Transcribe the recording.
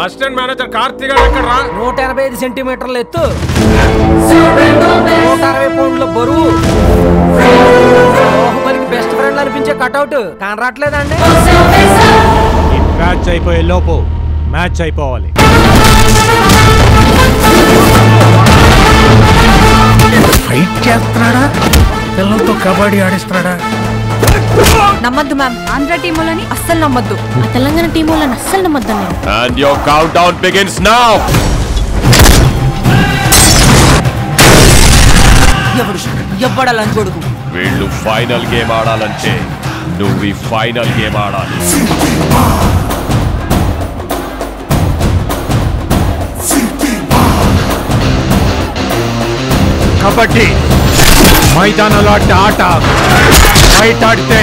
Assistant manager Karthik ఎక్కడ రా? నూట ఎనభై ఐదు సెంటీమీటర్ల ఎత్తు. నూట అరవై పౌండ్ల బరువు. బాహుబలికి బెస్ట్ ఫ్రెండ్ అనిపించే కటౌట్ కనరాట్లేదండి మ్యాచ్ అయిపోయే లోపు మ్యాచ్ అయిపోవాలి. ఫైట్ చేస్తున్నాడా? పిల్లలతో కబడ్డీ ఆడిస్తున్నాడా? నమ్మద్దు మ్యామ్. ఆంధ్ర టీములని అస్సలు నమ్మద్దు. ఆ తెలంగాణ టీం వాళ్ళని అస్సలు నమ్మద్దాం నేను and your countdown begins now ఎవడు కొడుకు? వీళ్ళు ఫైనల్ గేమ్ ఆడాలంటే నువ్వు ఈ ఫైనల్ గేమ్ ఆడాలి. కబడ్డీ. మైదానంలో ఆట ఆట. బయట ఆడితే